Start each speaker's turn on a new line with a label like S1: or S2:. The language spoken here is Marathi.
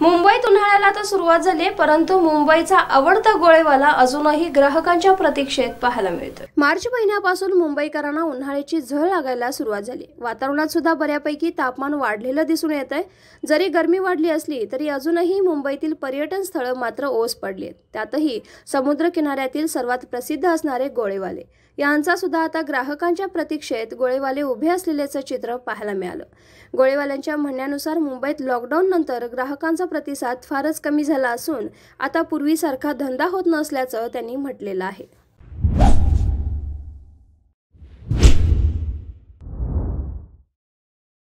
S1: मुंबईत उन्हाळ्याला तर सुरुवात झाली परंतु मुंबईचा आवडता गोळेवाला अजूनही ग्राहकांच्या प्रतीक्षेत पाहायला मिळतो मार्च महिन्यापासून मुंबईकरांना उन्हाळ्याची झळ लागायला सुरुवात झाली. वातावरणात सुद्धा बऱ्यापैकी तापमान वाढलेलं दिसून येत आहे जरी गरमी वाढली असली तरी अजूनही मुंबईतील पर्यटन स्थळं मात्र ओस पडली आहेत त्यातही समुद्र किनाऱ्यातील सर्वात प्रसिद्ध असणारे गोळेवाले. यांचा सुद्धा आता ग्राहकांच्या प्रतीक्षेत गोळेवाले उभे असलेल्याचं चित्र पाहायला मिळालं. गोळेवाल्यांच्या म्हणण्यानुसार मुंबईत लॉकडाऊन नंतर ग्राहकांचा प्रतिसाद फारच कमी झाला असून आता पूर्वीसारखा धंदा होत नसल्याचं त्यांनी म्हटलेलं आहे.